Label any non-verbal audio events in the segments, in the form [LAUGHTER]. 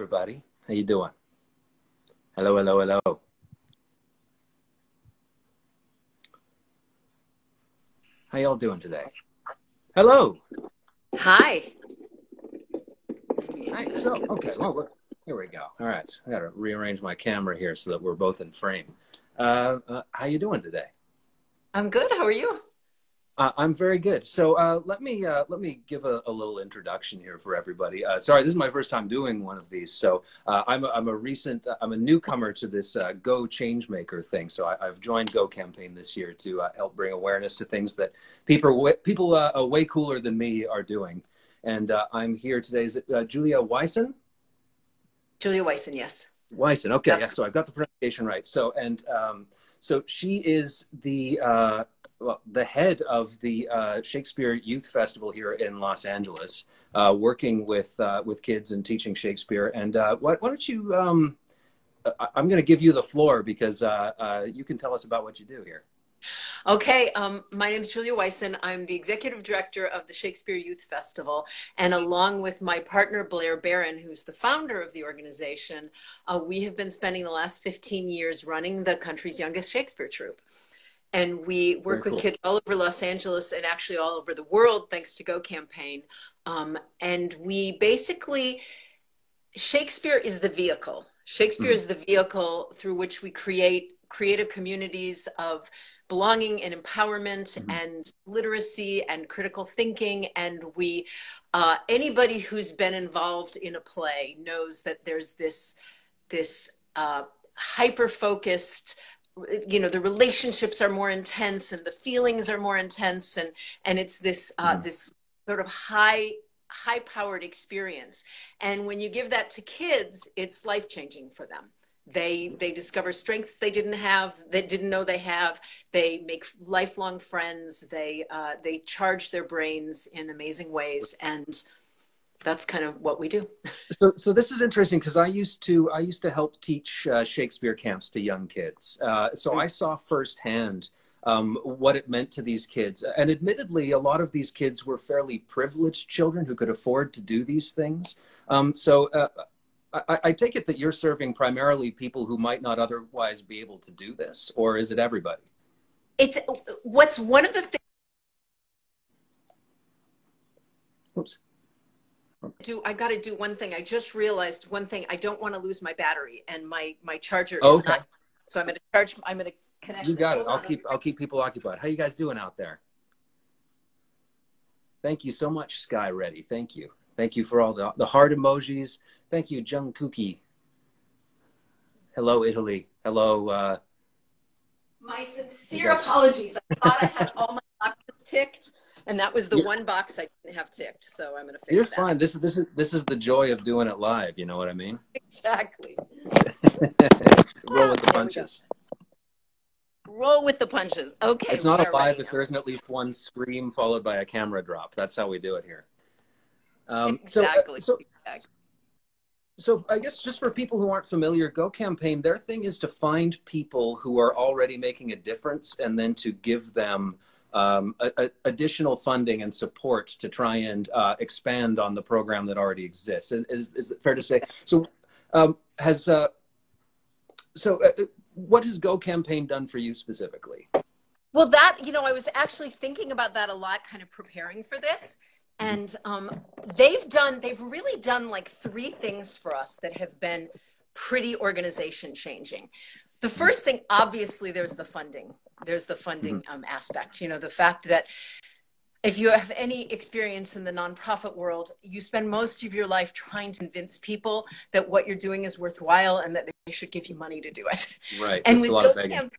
everybody. How you doing? Hello, hello, hello. How y'all doing today? Hello. Hi. Hi. So, okay. Well, here we go. All right. I got to rearrange my camera here so that we're both in frame. Uh, uh, how you doing today? I'm good. How are you? Uh, I'm very good. So uh, let me uh, let me give a, a, little introduction here for everybody. Uh, sorry, this is my first time doing one of these. So uh, I'm a, I'm a recent I'm a newcomer to this uh, Go Changemaker thing. So I, have joined Go Campaign this year to help bring awareness to things that people people way cooler than me are doing. And I'm here today. Is it Julia Wyson? Julia Wyson, yes. Wyson. Okay, yeah, so I've got the pronunciation right. So and um, so she is the uh, well, the head of the uh, Shakespeare Youth Festival here in Los Angeles, uh, working with uh, with kids and teaching Shakespeare. And uh, why, why, don't you? Um, I'm going to give you the floor because uh, uh, you can tell us about what you do here. Okay, um, my name is Julia Wyson. I'm the executive director of the Shakespeare Youth Festival, and along with my partner Blair Barron, who's the founder of the organization, we have been spending the last 15 years running the country's youngest Shakespeare troupe and we work Very with cool. kids all over Los Angeles and actually all over the world, thanks to Go Campaign. Um, and we basically, Shakespeare is the vehicle. Shakespeare mm. is the vehicle through which we create creative communities of belonging and empowerment mm-hmm. and literacy and critical thinking. And we, uh, anybody who's been involved in a play knows that there's this this uh, hyper focused you know the relationships are more intense and the feelings are more intense and and it's this uh, mm. this sort of high high powered experience. And when you give that to kids it's life changing for them. They they discover strengths they didn't have they didn't know they have. They make lifelong friends. They uh, they charge their brains in amazing ways. And that's kind of what we do. [LAUGHS] so, so this is interesting because I used to I used to help teach uh, Shakespeare camps to young kids. Uh, so I saw firsthand um, what it meant to these kids, and admittedly, a lot of these kids were fairly privileged children who could afford to do these things. Um, so. Uh, I, I take it that you're serving primarily people who might not otherwise be able to do this, or is it everybody? It's what's one of the things. Oops do I got to do one thing. I just realized one thing. I don't want to lose my battery, and my my charger is okay. not. So I'm going to charge. I'm going to connect. You got it. I'll keep I'll keep people occupied. How you guys doing out there? Thank you so much, Sky Ready. Thank you. Thank you for all the the heart emojis. Thank you, Jung Kuki. Hello, Italy. Hello. Uh, my sincere apologies. I thought I had all my boxes ticked and that was the one box I didn't have ticked. So I'm gonna fix. You're that. fine. This is this is this is the joy of doing it live. You know what I mean? [LAUGHS] Exactly. [LAUGHS] Roll with the punches. Roll with the punches. Okay. It's not a live if there isn't at least one scream followed by a camera drop. That's how we do it here. Um, exactly. So, uh, so, exactly. so I guess just for people who aren't familiar, Go Campaign, their thing is to find people who are already making a difference and then to give them um, a, a additional funding and support to try and uh, expand on the program that already exists. Is, is it fair to say? So, um, has uh, so uh, what has Go Campaign done for you specifically? Well, that you know, I was actually thinking about that a lot, kind of preparing for this. And um, they've done, they've really done like three things for us that have been pretty organization changing. The first thing, obviously, there's the funding there's the funding mm-hmm. um, aspect you know the fact that if you have any experience in the nonprofit world, you spend most of your life trying to convince people that what you're doing is worthwhile and that they should give you money to do it. Right. And with Go Camp,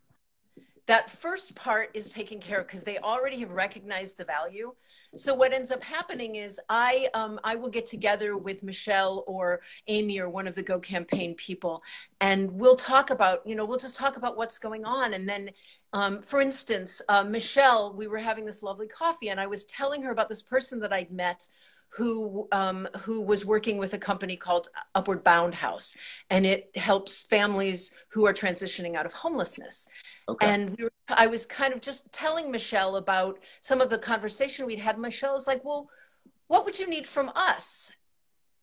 that first part is taken care of because they already have recognized the value. So what ends up happening is I um, I will get together with Michelle or Amy or one of the Go Campaign people, and we'll talk about you know we'll just talk about what's going on, and then um, for instance, uh, Michelle, we were having this lovely coffee, and I was telling her about this person that I'd met who um, who was working with a company called Upward Bound House, and it helps families who are transitioning out of homelessness. Okay. And we were, I was kind of just telling Michelle about some of the conversation we'd had. Michelle was like, "Well, what would you need from us?"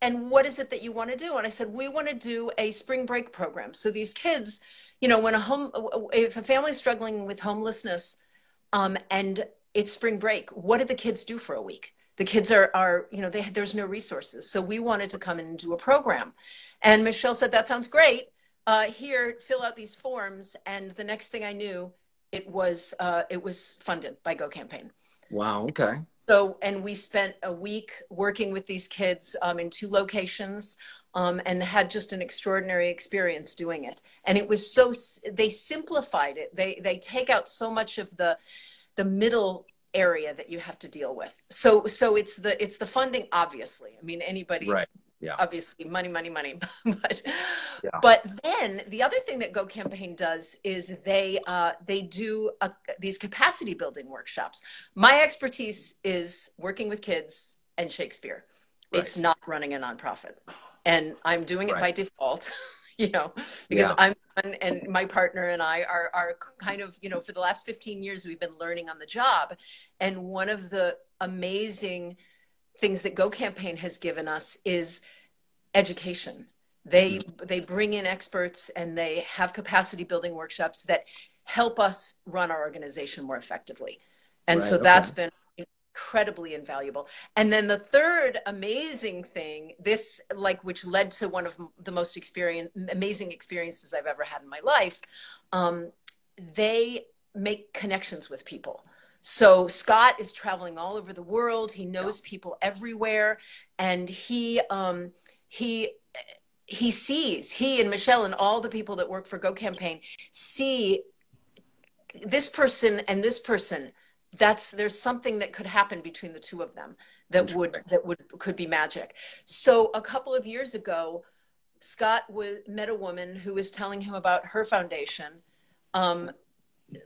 and what is it that you want to do? And I said, we want to do a spring break program. So these kids, you know, when a home, if a family is struggling with homelessness, um, and it's spring break, what do the kids do for a week? The kids are, are you know, they, there's no resources. So we wanted to come in and do a program. And Michelle said, that sounds great. Uh, here, fill out these forms. And the next thing I knew, it was, uh, it was funded by Go Campaign. Wow. Okay. So, and we spent a week working with these kids um, in two locations um, and had just an extraordinary experience doing it. And it was so, they simplified it. They, they take out so much of the, the middle area that you have to deal with. So, so it's the, it's the funding, obviously. I mean, anybody right yeah obviously money money money [LAUGHS] but yeah. but then the other thing that go campaign does is they uh, they do a, these capacity building workshops my expertise is working with kids and shakespeare right. it's not running a nonprofit and i'm doing it right. by default [LAUGHS] [LAUGHS] you know because yeah. i'm and my partner and i are are kind of you know for the last 15 years we've been learning on the job and one of the amazing things that Go Campaign has given us is education. They mm-hmm. they bring in experts and they have capacity building workshops that help us run our organization more effectively. And right, so that's okay. been incredibly invaluable. And then the third amazing thing, this like which led to one of the most experience amazing experiences I've ever had in my life. Um, they make connections with people. So Scott is traveling all over the world. He knows yeah. people everywhere, and he um, he he sees he and Michelle and all the people that work for Go Campaign see this person and this person. That's there's something that could happen between the two of them that would that would could be magic. So a couple of years ago, Scott was, met a woman who was telling him about her foundation. Um,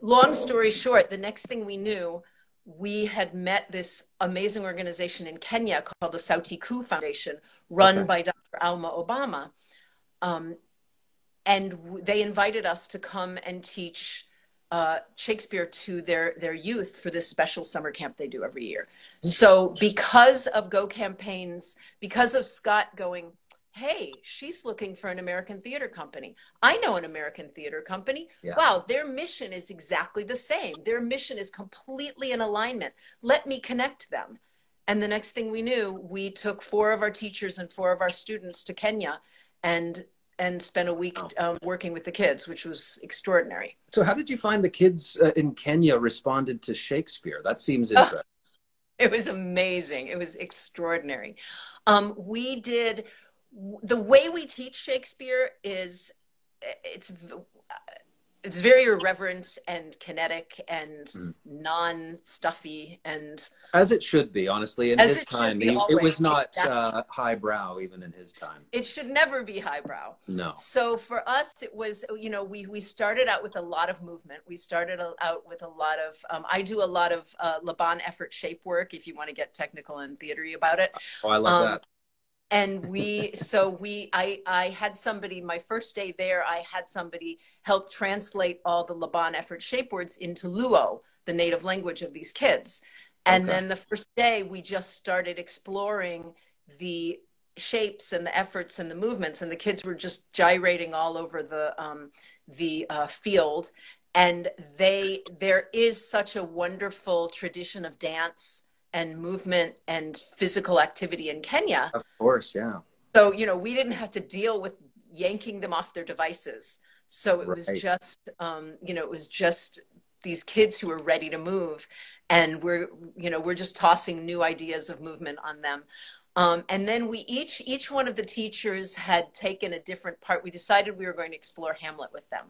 long story short, the next thing we knew, we had met this amazing organization in Kenya called the Sauti Kuu Foundation, run okay. by Dr. Auma Obama. Um, and they invited us to come and teach uh, Shakespeare to their, their youth for this special summer camp they do every year. So, because of Go campaigns, because of Scott going, hey, she's looking for an American theater company. I know an American theater company. Yeah. Wow, their mission is exactly the same. Their mission is completely in alignment. Let me connect them. And the next thing we knew, we took four of our teachers and four of our students to Kenya and and spent a week um, working with the kids, which was extraordinary. So, how did you find the kids uh, in Kenya responded to Shakespeare? That seems interesting. it was amazing. It was extraordinary. Um, we did the way we teach Shakespeare is it's it's very irreverent and kinetic and mm. non-stuffy and as it should be honestly in his time he, it was not exactly. uh, highbrow even in his time. It should never be highbrow. No. So for us it was you know we we started out with a lot of movement. We started out with a lot of um, i do a lot of uh, laban effort shape work if you want to get technical and theatery about it. Oh i love um, that and we so we i i had somebody my first day there i had somebody help translate all the laban effort shape words into luo the native language of these kids and okay. then the first day we just started exploring the shapes and the efforts and the movements and the kids were just gyrating all over the um, the uh, field and they there is such a wonderful tradition of dance and movement and physical activity in Kenya. Of course, yeah. So, you know, we didn't have to deal with yanking them off their devices. So it right. was just, um, you know, it was just these kids who were ready to move. And we're, you know, we're just tossing new ideas of movement on them. Um, and then we each, each one of the teachers had taken a different part. We decided we were going to explore Hamlet with them.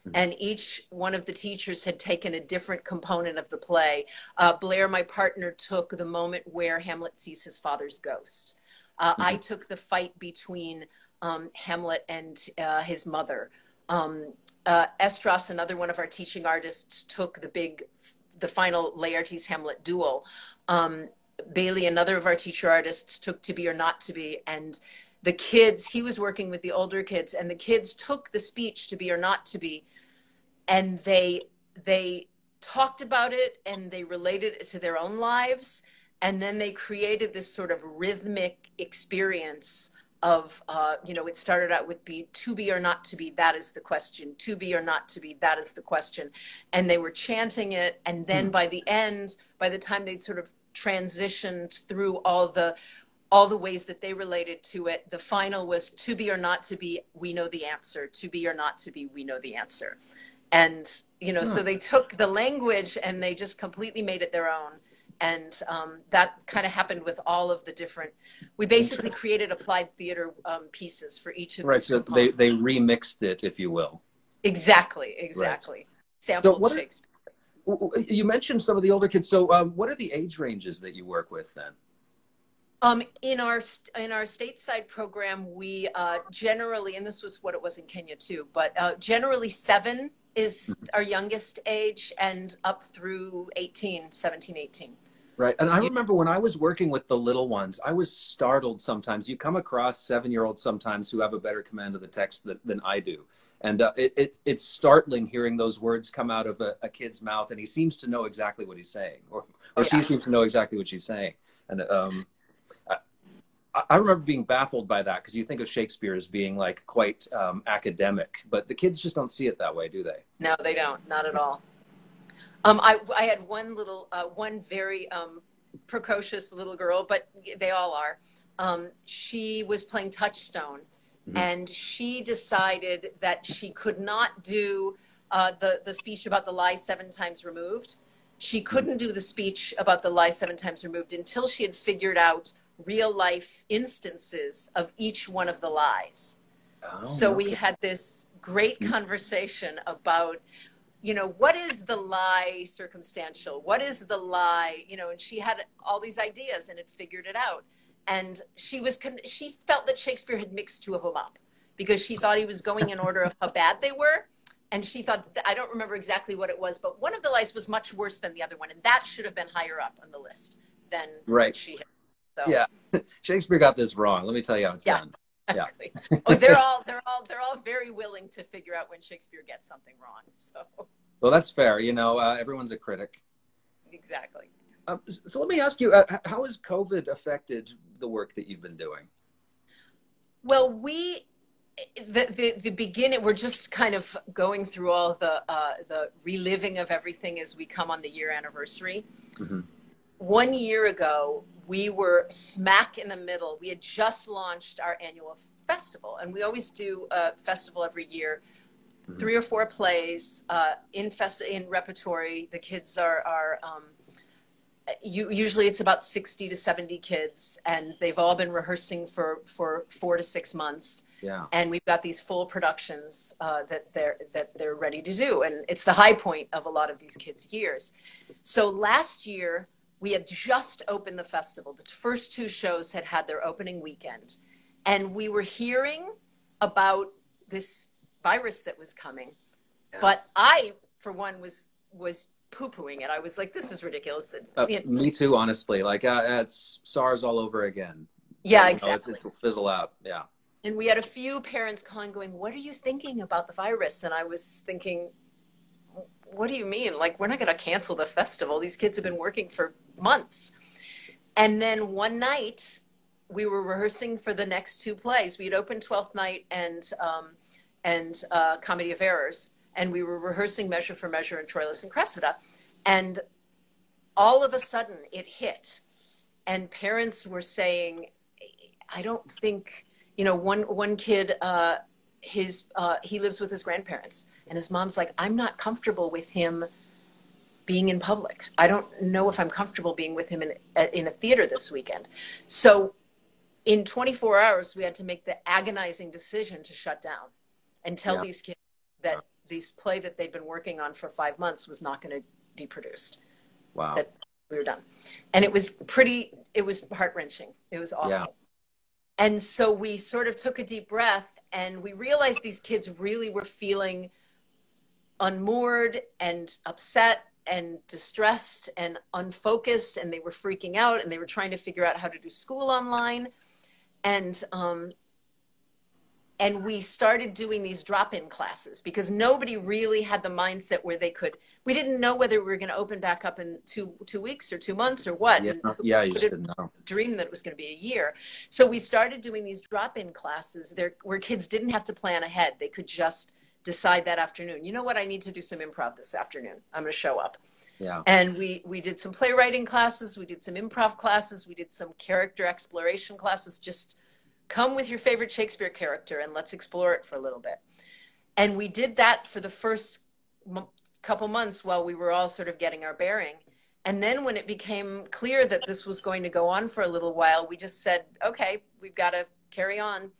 Mm-hmm. and each one of the teachers had taken a different component of the play. Uh, Blair, my partner, took the moment where Hamlet sees his father's ghost. Uh, mm-hmm. I took the fight between um, Hamlet and uh, his mother. Um, uh, Estras, another one of our teaching artists, took the big, the final Laertes Hamlet duel. Um, Bailey, another of our teacher artists, took To Be or Not to Be, and the kids he was working with the older kids and the kids took the speech to be or not to be and they they talked about it and they related it to their own lives and then they created this sort of rhythmic experience of uh, you know it started out with be to be or not to be that is the question to be or not to be that is the question and they were chanting it and then mm. by the end by the time they'd sort of transitioned through all the all the ways that they related to it. The final was to be or not to be we know the answer. To be or not to be we know the answer. And you know so they took the language and they just completely made it their own. And um, that kind of happened with all of the different we basically created applied theater um, pieces for each of right so they, they remixed it if you will. Exactly exactly. Right. sampled so shakespeare. are, you mentioned some of the older kids. So um, what are the age ranges that you work with then um, in our in our stateside program, we uh, generally, and this was what it was in Kenya too, but uh, generally seven is our youngest age, and up through 18, 17, 18. Right. And I remember when I was working with the little ones, I was startled sometimes. You come across seven year olds sometimes who have a better command of the text than, than I do. And uh, it, it, it's startling hearing those words come out of a, a, kid's mouth, and he seems to know exactly what he's saying, or, or oh, yeah. she seems to know exactly what she's saying. And um, I remember being baffled by that because you think of Shakespeare as being like quite um, academic, but the kids just don't see it that way, do they? No, they don't. Not at all. Um, I, I had one little, uh, one very um, precocious little girl, but they all are. Um, she was playing Touchstone, mm-hmm. and she decided that she could not do uh, the the speech about the lie seven times removed. She couldn't do the speech about the lie seven times removed until she had figured out real life instances of each one of the lies. Oh, so okay. we had this great mm-hmm. conversation about, you know, what is the lie circumstantial? What is the lie? You know, and she had all these ideas and had figured it out. And she was, con- she felt that Shakespeare had mixed two of them up because she thought he was going in order of how bad they were. And she thought, I don't remember exactly what it was, but one of the lies was much worse than the other one. And that should have been higher up on the list than right. she had so. Yeah, [LAUGHS] Shakespeare got this wrong. Let me tell you how it's yeah. done. Exactly. [LAUGHS] Yeah. oh, they're all they're all they're all very willing to figure out when Shakespeare gets something wrong. So. Well, that's fair. You know, uh, everyone's a critic. Exactly. Um, so let me ask you, uh, how has COVID affected the work that you've been doing? Well, we the, the, the beginning we're just kind of going through all the uh, the reliving of everything as we come on the year anniversary mm-hmm. one year ago we were smack in the middle. We had just launched our annual festival, and we always do a festival every year. Mm-hmm. Three or four plays uh, in fest in repertory. The kids are are um, you, usually it's about sixty to seventy kids, and they've all been rehearsing for for four to six months. Yeah. And we've got these full productions uh, that they're that they're ready to do, and it's the high point of a lot of these kids' years. So last year we had just opened the festival. The first two shows had had their opening weekend. And we were hearing about this virus that was coming. Yeah. But I, for one, was was poo-pooing it. I was like, this is ridiculous. Uh, me too, honestly. Like, uh, it's SARS all over again. Yeah, you exactly. Know, it's, it's fizzle out. Yeah. And we had a few parents calling, going, "What are you thinking about the virus?" And I was thinking, what do you mean? Like, we're not going to cancel the festival. These kids have been working for months. And then one night, we were rehearsing for the next two plays. We had opened Twelfth Night and um, and uh, Comedy of Errors, and we were rehearsing Measure for Measure and Troilus and Cressida, and all of a sudden it hit, and parents were saying, "I don't think." You know, one one kid, uh, his uh, he lives with his grandparents, and his mom's like, I'm not comfortable with him being in public. I don't know if I'm comfortable being with him in, uh, in a theater this weekend. So in 24 hours, we had to make the agonizing decision to shut down and tell yeah. these kids that wow. this play that they'd been working on for five months was not going to be produced. Wow. That we were done. And it was pretty, it was heart wrenching. It was awful. Yeah. And so we sort of took a deep breath and we realized these kids really were feeling unmoored and upset and distressed and unfocused and they were freaking out and they were trying to figure out how to do school online. And um, and we started doing these drop-in classes because nobody really had the mindset where they could we didn't know whether we were going to open back up in two two weeks or two months or what. Yeah, yeah you just didn't know. Dream that it was going to be a year. So we started doing these drop-in classes. There where kids didn't have to plan ahead. They could just decide that afternoon you know what i need to do some improv this afternoon i'm going to show up yeah. And we we did some playwriting classes, we did some improv classes, we did some character exploration classes, just come with your favorite Shakespeare character and let's explore it for a little bit. And we did that for the first m- couple months while we were all sort of getting our bearing. And then when it became clear that this was going to go on for a little while, we just said, okay, we've got to carry on.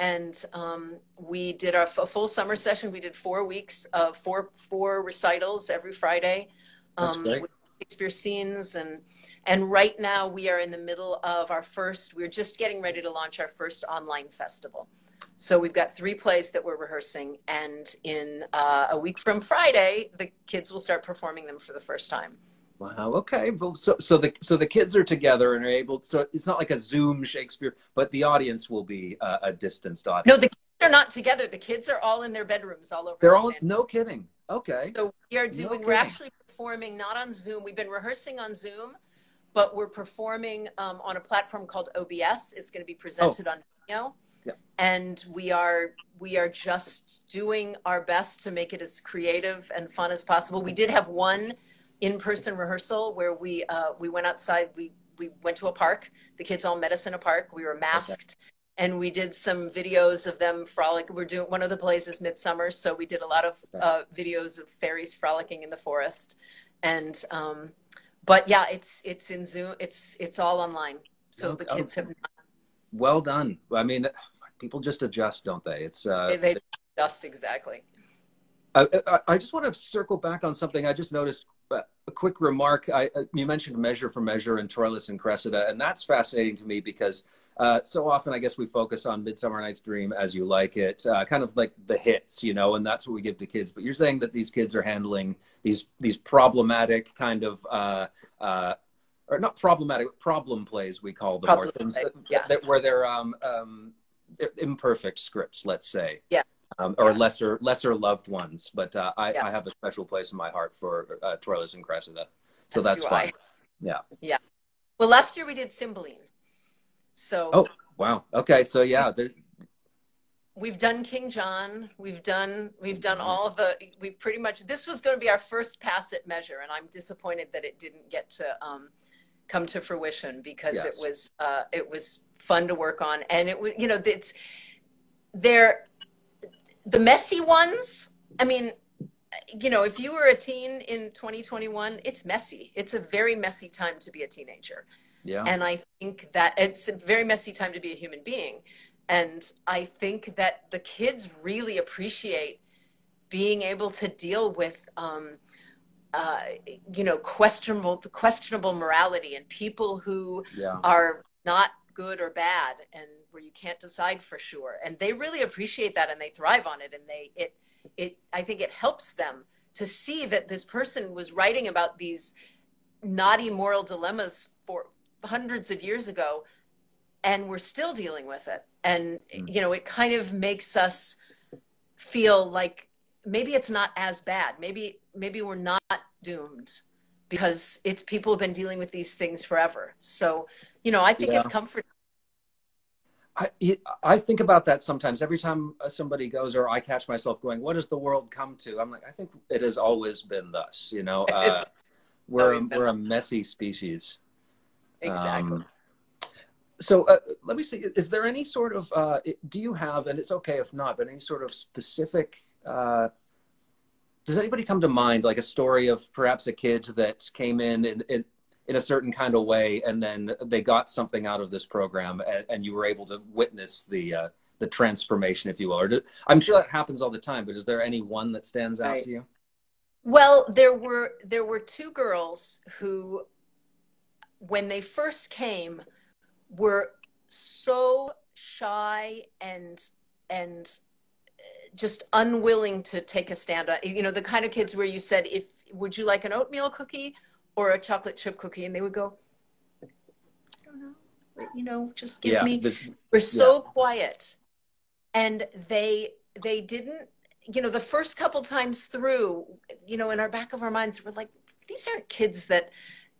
And um, we did our f- full summer session. We did four weeks of four four recitals every Friday. Um, with Shakespeare scenes and and right now we are in the middle of our first we're just getting ready to launch our first online festival so we've got three plays that we're rehearsing and in uh, a week from friday the kids will start performing them for the first time Wow. Okay. Well, so so the so the kids are together and are able. So it's not like a Zoom Shakespeare, but the audience will be uh, a distanced audience. No, the kids are not together. The kids are all in their bedrooms all over. They're all no kidding. Okay. So we are doing. No we're actually performing not on Zoom. We've been rehearsing on Zoom, but we're performing um, on a platform called OBS. It's going to be presented oh. on video. Yeah. And we are we are just doing our best to make it as creative and fun as possible. We did have one in-person rehearsal where we uh, we went outside. We we went to a park. The kids all met us in a park. We were masked. Okay. And we did some videos of them frolic. We're doing one of the plays is Midsummer, so we did a lot of uh, videos of fairies frolicking in the forest, and um, but yeah, it's it's in Zoom. It's it's all online, so the kids have. Not... Well done. I mean, people just adjust, don't they? It's uh, they, they adjust exactly. I, I, I just want to circle back on something I just noticed a quick remark. I, uh, you mentioned Measure for Measure and Troilus and Cressida, and that's fascinating to me because uh, so often I guess we focus on Midsummer Night's Dream as you like it, uh, kind of like the hits, you know, and that's what we give to kids. But you're saying that these kids are handling these these problematic kind of uh, uh, or not problematic problem plays we call them, or things that, yeah. that, where they're, um, um, they're imperfect scripts, let's say. Yeah um, or yes. lesser lesser loved ones. But uh, I, yeah. I, have a special place in my heart for uh, Troilus and Cressida, so that's fine. Yeah. Yeah. Well, last year we did Cymbeline. So. Oh wow! Okay, so yeah, there's. We've done King John. We've done we've done mm-hmm. all the we've pretty much this was going to be our first pass at measure, and I'm disappointed that it didn't get to um, come to fruition because yes. it was uh, it was fun to work on, and it was you know it's there the messy ones, I mean, you know, if you were a teen in 2021, it's messy. It's a very messy time to be a teenager. Yeah. And I think that it's a very messy time to be a human being. And I think that the kids really appreciate being able to deal with, um, uh, you know, questionable, questionable morality and people who yeah. are not good or bad and where you can't decide for sure. And they really appreciate that and they thrive on it. And they it it i think it helps them to see that this person was writing about these naughty moral dilemmas for hundreds of years ago and we're still dealing with it. And mm. you know it kind of makes us feel like maybe it's not as bad. Maybe maybe we're not doomed because it's people have been dealing with these things forever. So you know i think yeah. it's comforting I, I think about that sometimes. Every time uh, somebody goes, or I catch myself going, "What does the world come to?" I'm like, I think it has always been thus. You know, [LAUGHS] uh, we're a, we're a messy species. Exactly. Um, so uh, let me see. Is there any sort of uh, do you have, and it's okay if not, but any sort of specific? Uh, does anybody come to mind, like a story of perhaps a kid that came in and, and in a certain kind of way, and then they got something out of this program, and, and you were able to witness the uh, the transformation, if you will. Or do, I'm sure that happens all the time, but is there any one that stands out right. to you? Well, there were there were two girls who, when they first came, were so shy and and just unwilling to take a stand you know the kind of kids where you said if would you like an oatmeal cookie or a chocolate chip cookie, and they would go, I don't know, you know, just give yeah, me. This, We're so yeah. quiet. and they they didn't you know the first couple times through you know in our back of our minds we're like these aren't kids that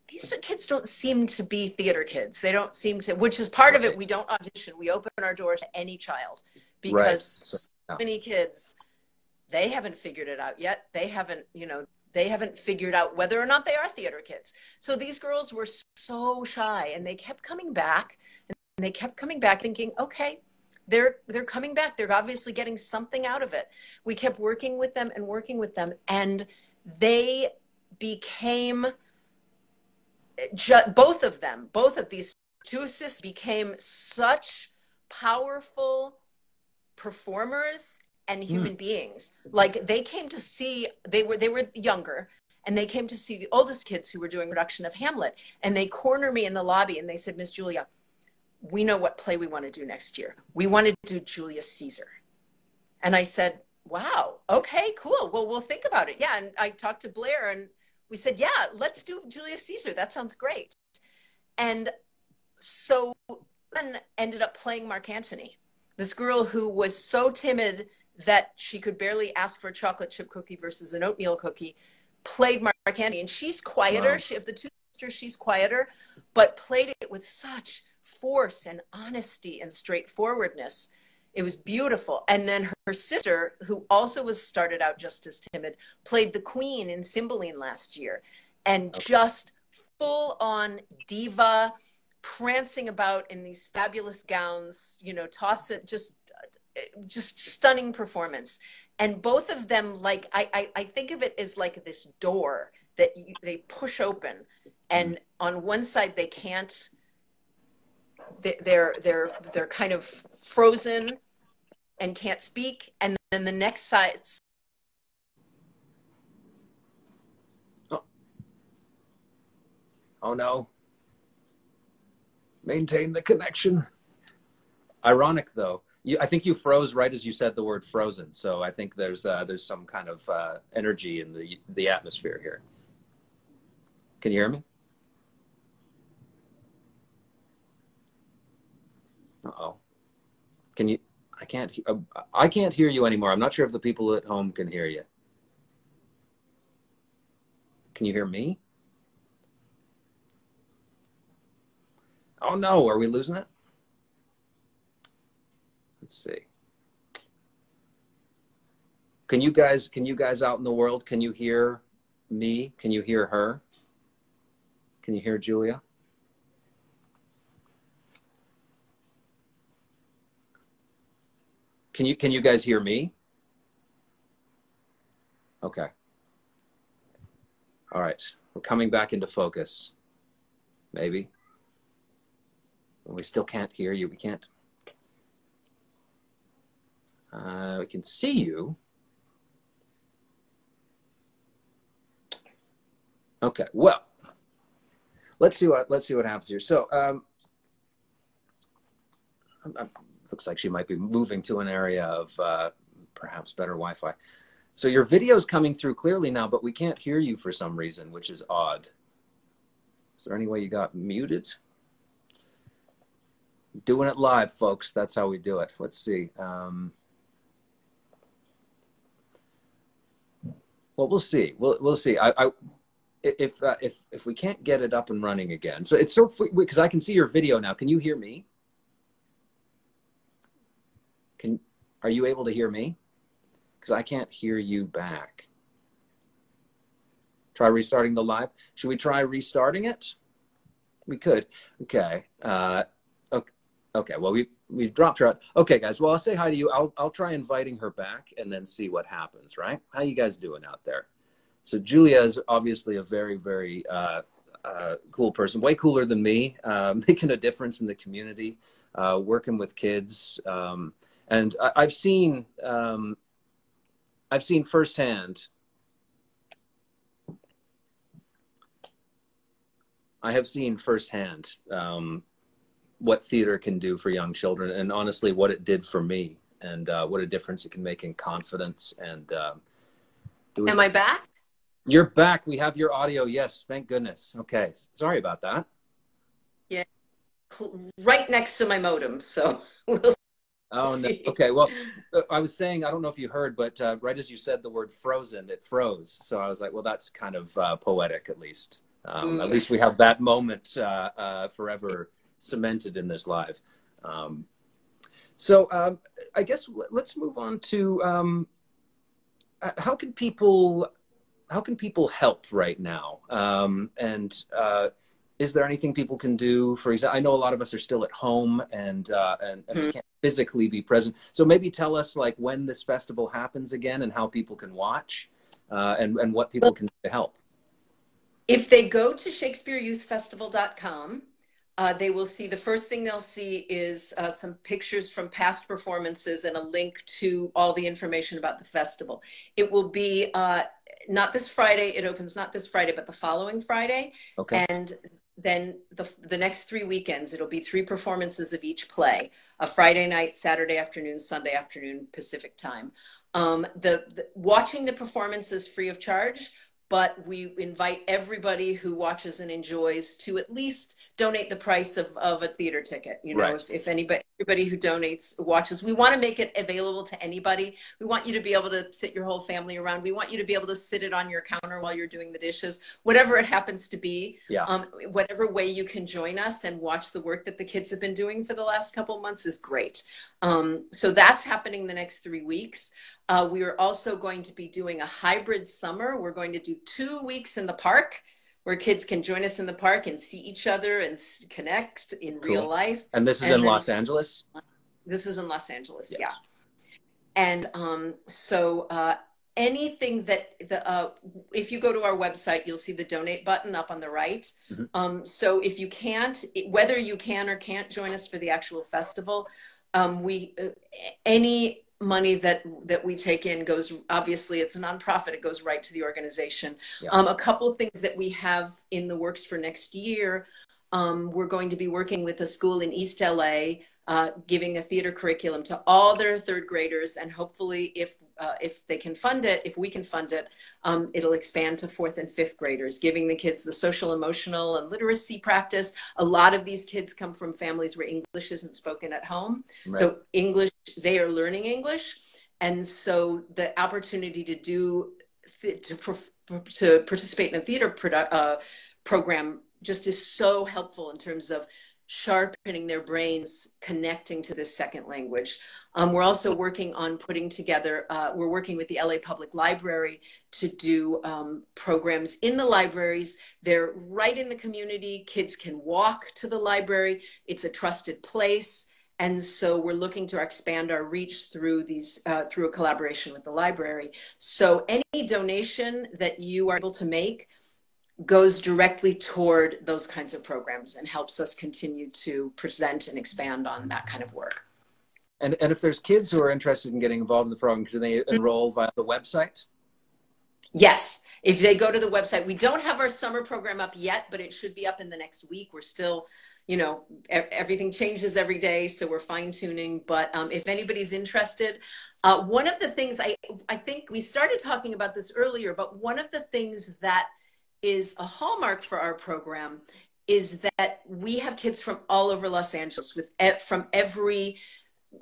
these kids don't seem to be theater kids they don't seem to which is part right. of it we don't audition we open our doors to any child because right. so many kids they haven't figured it out yet they haven't you know they haven't figured out whether or not they are theater kids. So these girls were so shy and they kept coming back and they kept coming back thinking okay they're they're coming back. They're obviously getting something out of it. We kept working with them and working with them and they became ju- both of them both of these two sisters became such powerful performers and human mm. beings like they came to see they were they were younger and they came to see the oldest kids who were doing production of hamlet and they cornered me in the lobby and they said miss julia we know what play we want to do next year. We want to do Julius Caesar. And I said, wow, okay, cool. Well, we'll think about it. Yeah. And I talked to Blair and we said, yeah, let's do Julius Caesar. That sounds great. And so then ended up playing Mark Antony, this girl who was so timid that she could barely ask for a chocolate chip cookie versus an oatmeal cookie, played Mark Antony. And she's quieter. Wow. She, of the two sisters, she's quieter, but played it with such force and honesty and straightforwardness. It was beautiful. And then her sister, who also was started out just as timid, played the queen in Cymbeline last year and okay. just full on diva, prancing about in these fabulous gowns, you know, toss it, just just stunning performance. And both of them, like I, I, I think of it as like this door that you, they push open, and on one side they can't they're they're they're kind of frozen and can't speak and then the next side oh, oh no. Maintain the connection. Ironic though you, I think you froze right as you said the word frozen. So I think there's uh, there's some kind of uh, energy in the the atmosphere here. Can you hear me? Uh-oh. Can you? I can't. Uh, I can't hear you anymore. I'm not sure if the people at home can hear you. Can you hear me? Oh no! Are we losing it? Let's see. Can you guys? Can you guys out in the world? Can you hear me? Can you hear her? Can you hear Julia? Can you can you guys hear me? Okay. All right. We're coming back into focus. Maybe. We still can't hear you. We can't. Uh, we can see you. Okay. Well, let's see what let's see what happens here. So, um, I'm, I'm looks like she might be moving to an area of uh, perhaps better Wi-Fi. So your video is coming through clearly now, but we can't hear you for some reason, which is odd. Is there any way you got muted? Doing it live, folks. That's how we do it. Let's see. Um, well, we'll see. We'll we'll see. I, I if uh, if if we can't get it up and running again, so it's so because I can see your video now. Can you hear me? Can are you able to hear me? Because I can't hear you back. Try restarting the live. Should we try restarting it? We could. Okay. Uh, okay. Well, we we've dropped her out. Okay, guys. Well, I'll say hi to you. I'll I'll try inviting her back and then see what happens. Right? How you guys doing out there? So Julia is obviously a very very uh, uh, cool person, way cooler than me, uh, [LAUGHS] making a difference in the community, uh, working with kids. Um, and I, have seen um, I've seen firsthand. I have seen firsthand um, what theater can do for young children, and honestly, what it did for me, and uh, what a difference it can make in confidence. And uh, am I back? You're back. We have your audio. Yes, thank goodness. Okay, sorry about that. Yeah, right next to my modem. So [LAUGHS] we'll Oh no. Okay. Well, uh, I was saying I don't know if you heard, but uh, right as you said the word "frozen," it froze. So I was like, well, that's kind of uh, poetic, at least. Um, mm. At least we have that moment uh, uh, forever cemented in this live. Um, so um, I guess let's move on to um, uh, how can people how can people help right now? Um, and is there anything people can do? For example, I know a lot of us are still at home and uh, and, and mm. can't physically be present. So maybe tell us like when this festival happens again and how people can watch uh, and and what people can do to help. If they go to ShakespeareYouthFestival.com, uh, they will see the first thing they'll see is uh, some pictures from past performances and a link to all the information about the festival. It will be uh, not this Friday. It opens not this Friday, but the following Friday. Okay. And then the, the next three weekends, it'll be three performances of each play a Friday night, Saturday afternoon, Sunday afternoon, Pacific time. Um, the, the, watching the performances free of charge but we invite everybody who watches and enjoys to at least donate the price of, of a theater ticket. You know, right. if, if anybody, everybody who donates watches, we want to make it available to anybody. We want you to be able to sit your whole family around. We want you to be able to sit it on your counter while you're doing the dishes, whatever it happens to be. Yeah. Um, whatever way you can join us and watch the work that the kids have been doing for the last couple months is great. Um, so that's happening the next three weeks. Uh, we are also going to be doing a hybrid summer. We're going to do two weeks in the park where kids can join us in the park and see each other and connect in cool. real life. And this is and in Los Angeles? This is in Los Angeles, yes. yeah. And um, so uh, anything that the uh, if you go to our website you'll see the donate button up on the right mm-hmm. um, so if you can't whether you can or can't join us for the actual festival um, we uh, any money that that we take in goes obviously it's a nonprofit it goes right to the organization yeah. um, a couple of things that we have in the works for next year um, we're going to be working with a school in east la uh, giving a theater curriculum to all their third graders and hopefully if uh, if they can fund it if we can fund it um, it'll expand to fourth and fifth graders giving the kids the social emotional and literacy practice a lot of these kids come from families where english isn't spoken at home right. so english they are learning english and so the opportunity to do to, to participate in a theater produ- uh, program just is so helpful in terms of sharpening their brains connecting to this second language. Um, we're also working on putting together uh, we're working with the la public library to do um, programs in the libraries. They're right in the community. Kids can walk to the library. It's a trusted place. And so we're looking to expand our reach through these uh, through a collaboration with the library. So any donation that you are able to make goes directly toward those kinds of programs and helps us continue to present and expand on that kind of work. And, and if there's kids who are interested in getting involved in the program, can they mm-hmm. enroll via the website? Yes. If they go to the website, we don't have our summer program up yet, but it should be up in the next week. We're still, you know, everything changes every day, so we're fine tuning. But um, if anybody's interested, uh, one of the things I, I think we started talking about this earlier, but one of the things that is a hallmark for our program is that we have kids from all over Los Angeles with from every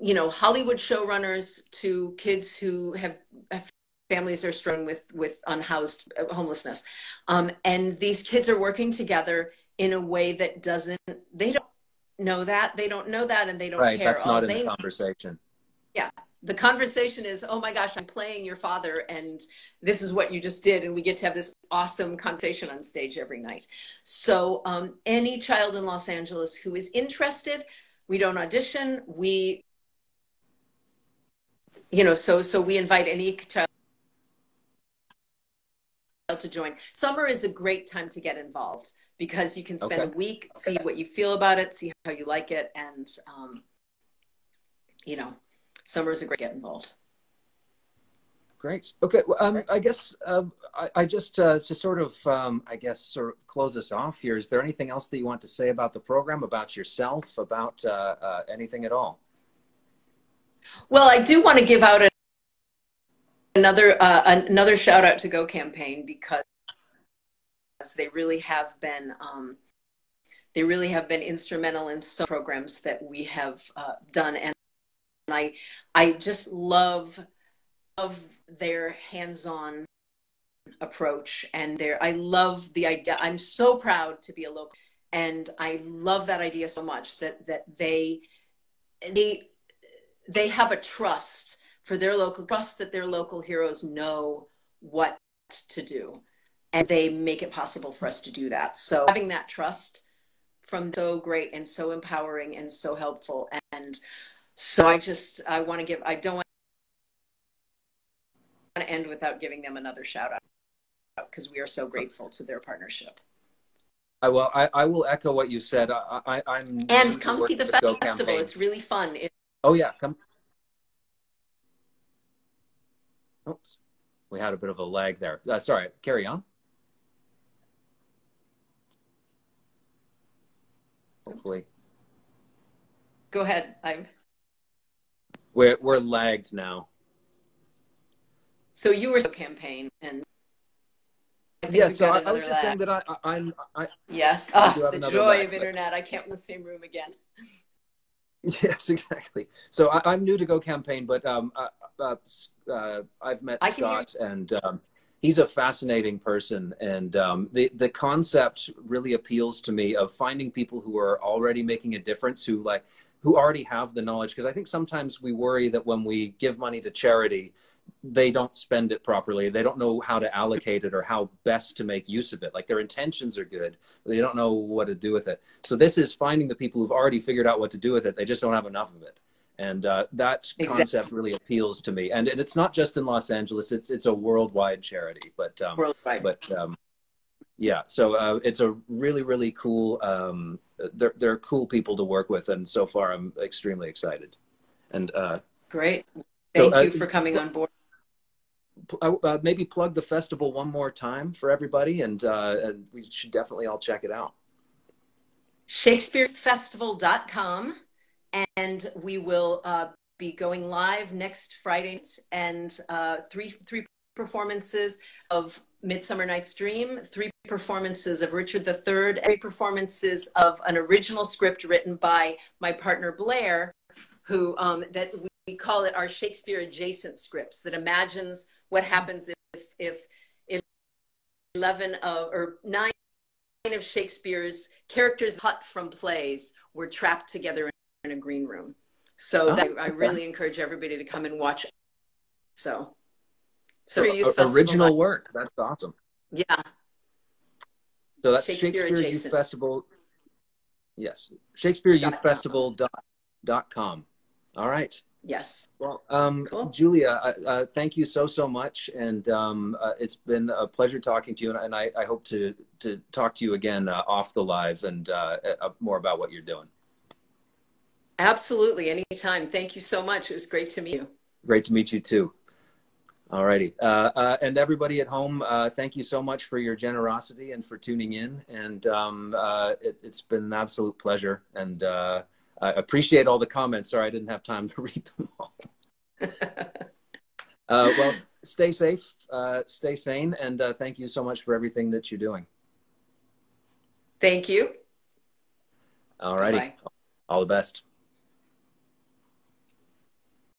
you know Hollywood showrunners to kids who have, have families are struggling with with unhoused uh, homelessness. Um, and these kids are working together in a way that doesn't they don't know that they don't know that and they don't right, care. that's not all in the conversation. Yeah the conversation is oh my gosh i'm playing your father and this is what you just did and we get to have this awesome conversation on stage every night. So um, any child in los angeles who is interested we don't audition we you know so so we invite any child to join. Summer is a great time to get involved because you can spend okay. a week see what you feel about it see how you like it and um, you know summer is a great get involved. Great. Okay. Well, um, I guess uh, I, I, just uh, to sort of, um, I guess, sort of close us off here. Is there anything else that you want to say about the program, about yourself, about uh, uh anything at all? Well, I do want to give out a, another uh, another shout out to Go Campaign because they really have been um, they really have been instrumental in some programs that we have uh, done and I I just love of their hands-on approach and their I love the idea. I'm so proud to be a local and I love that idea so much that that they they they have a trust for their local trust that their local heroes know what to do and they make it possible for us to do that. So having that trust from so great and so empowering and so helpful and so I just I want to give I don't want to end without giving them another shout out because we are so grateful to their partnership. I will. I, I will echo what you said. I, I, am and come see the festival. Campaign. It's really fun. It- oh yeah, come. Oops, we had a bit of a lag there. Uh, sorry, carry on. Hopefully. Go ahead. I'm. We're we're lagged now. So you were campaign and yeah, so I, I, was just saying that I, I, am I, yes, oh, the joy of internet. I can't in the same room again. [LAUGHS] Yes, exactly. So I, am new to Go Campaign, but um, uh, uh, uh, I've met Scott, and um, he's a fascinating person. And um, the the concept really appeals to me of finding people who are already making a difference, who like who already have the knowledge. Because I think sometimes we worry that when we give money to charity, they don't spend it properly. They don't know how to allocate it or how best to make use of it. Like their intentions are good, but they don't know what to do with it. So this is finding the people who've already figured out what to do with it. They just don't have enough of it. And uh, that exactly. concept really appeals to me. And, and it's not just in Los Angeles; it's it's a worldwide charity. But um, worldwide. But um, yeah, so uh, it's a really really cool. Um, they're they're cool people to work with, and so far I'm extremely excited. And uh, great. Thank so, uh, you for coming on board. Uh, uh, maybe plug the festival one more time for everybody, and, uh, and we should definitely all check it out. ShakespeareFestival.com, and we will uh, be going live next Friday and uh, three three performances of Midsummer Night's Dream, three performances of Richard III, three performances of an original script written by my partner Blair, who um, that we call it our Shakespeare adjacent scripts that imagines what happens if if, if 11 of or 9 of Shakespeare's characters cut from plays were trapped together in a green room. So oh, that, I really encourage everybody to come and watch. So, so original work. That's awesome. Yeah. So that's Shakespeare, Shakespeare Youth Festival. Yes, Shakespeare Youth Festival dot, dot com. All right. Yes. Well, um, cool. Julia, uh, uh, thank you so so much, and um, uh, it's been a pleasure talking to you, and, and I, I, hope to to talk to you again uh, off the live and uh, uh, more about what you're doing. Absolutely, anytime. Thank you so much. It was great to meet you. Great to meet you too. All righty, and everybody at home, thank you so much for your generosity and for tuning in, and um, it, has been an absolute pleasure, and. I appreciate all the comments. Sorry, I didn't have time [LAUGHS] to read them all. [LAUGHS] uh, well, stay safe, uh, stay sane, and uh, thank you so much for everything that you're doing. Thank you. All righty. All the best.